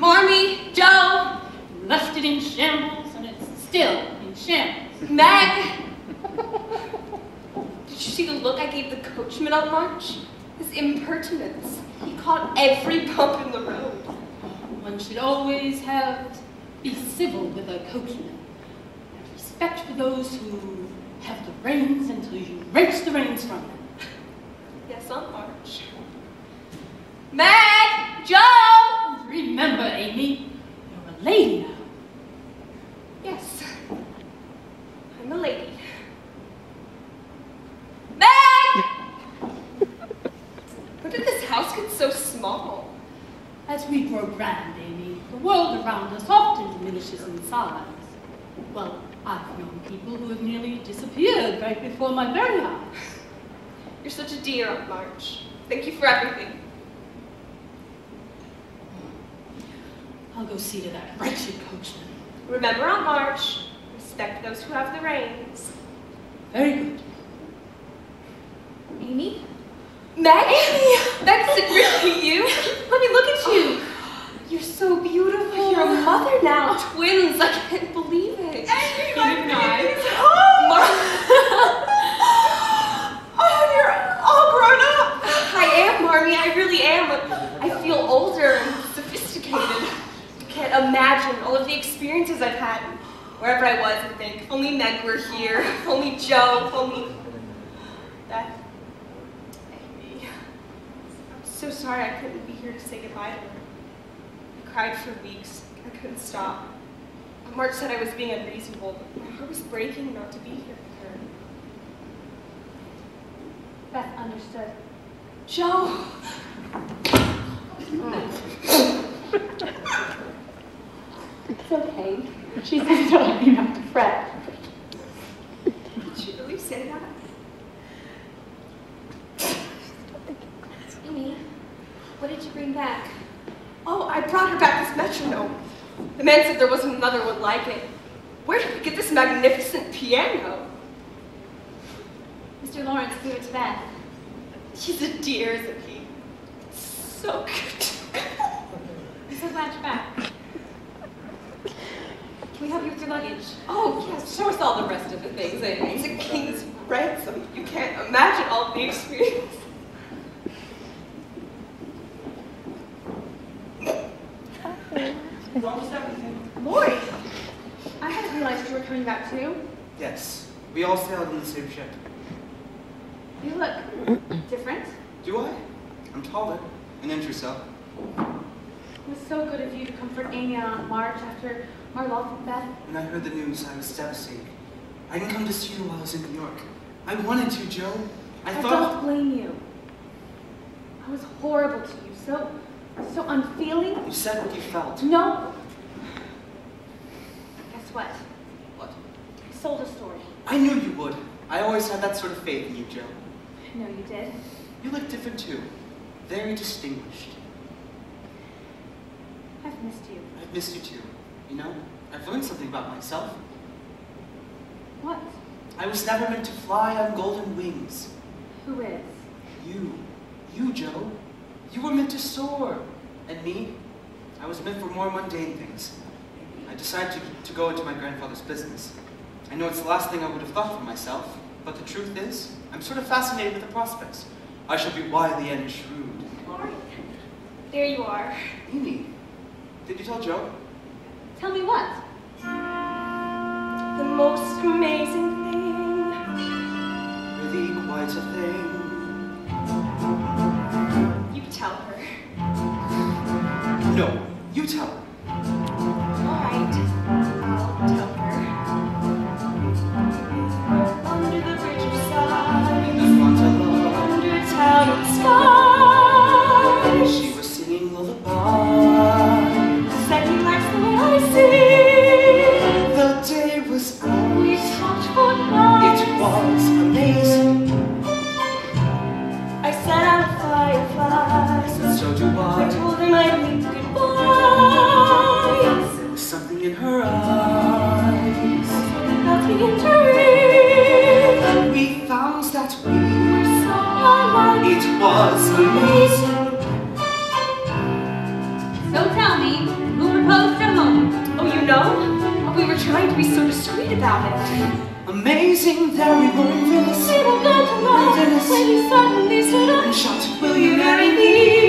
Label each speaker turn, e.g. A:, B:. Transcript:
A: Marmee, Jo,
B: left it in shambles and it's still in shambles.
A: Meg. Did you see the look I gave the coachman Aunt March? His impertinence. He caught every bump in the road.
B: One should always have be civil with a coachman and respect for those who have the reins until you wrench the reins from them.
A: Yes, Aunt March. Meg! Jo!
B: Remember, Amy, you're a lady now.
A: Yes. I'm a lady. Meg! When did this house get so small?
B: As we grow grand, Amy, the world around us often diminishes in size. Well, I've known people who have nearly disappeared right before my very eyes.
A: You're such a dear, Aunt March. Thank you for everything.
B: I'll go see to that wretched coachman.
A: Remember, Aunt March, respect those who have the reins.
B: Very good.
A: Amy? Meg? Amy! Meg, is it really you? Let me look at you. You're so beautiful. You're a mother now. Twins. I can't believe it. Even I.
C: baby's home!
A: Mar-
C: Oh, you're all grown up!
A: I am, Marmee. I really am. I feel older and sophisticated. You can't imagine all of the experiences I've had. Wherever I was, I think. Only Meg were here. Only Jo. Only Beth. Amy. I'm so sorry I couldn't be here to say goodbye to her. I cried for weeks. I couldn't stop. March said I was being unreasonable, but my heart was breaking not to be here with her. Beth understood. Jo!
D: It's okay. She said so you have to fret.
A: Did she really say that? Amy, what did you bring back? Oh, I brought her back this metronome. The man said there wasn't another one like it. Where did we get this magnificent piano? Mr. Laurence gave it to Beth. She's a dear, isn't he? So good. I'm so glad you're back. Can we help you with your luggage? Oh, yes. Show us all the rest of the things. Amy. It's a king's ransom. You can't imagine all the experience.
E: Almost everything.
A: Laurie, I hadn't realized you were coming back too.
E: Yes, we all sailed in the same ship.
A: You look different.
E: Do I? I'm taller. An inch or so.
D: It was so good of you to comfort Amy Aunt March after our with Beth.
E: When I heard the news, I was devastated. I didn't come to see you while I was in New York. I wanted to, Jo. I, thought.
D: I
E: thought.
D: don't blame you. I was horrible to you, so, so unfeeling.
E: You said what you felt.
D: No. Guess what?
E: What?
D: I sold a story.
E: I knew you would. I always had that sort of faith in you, Jo.
D: No, you did.
E: You look different too. Very distinguished.
D: I've missed you.
E: I've missed you too. You know, I've learned something about myself.
D: What?
E: I was never meant to fly on golden wings.
D: Who is?
E: You, you, Jo, you were meant to soar. And me, I was meant for more mundane things. I decided to, to go into my grandfather's business. I know it's the last thing I would have thought for myself, but the truth is, I'm sort of fascinated with the prospects. I shall be wily and shrewd.
A: There you are.
E: Amy, did you tell Jo?
D: Tell me what?
A: The most amazing thing.
E: Really quite a thing.
A: Tell her.
E: No, you tell her. We found that
A: we were so.
E: It was amazing. So
A: tell
E: me, who proposed to home? Oh,
A: you know? Oh,
E: we
A: were
E: trying to be
D: so
A: discreet about it.
E: Amazing that we were in Venice.
B: When suddenly stood up and
E: shouted,
B: Will you marry me?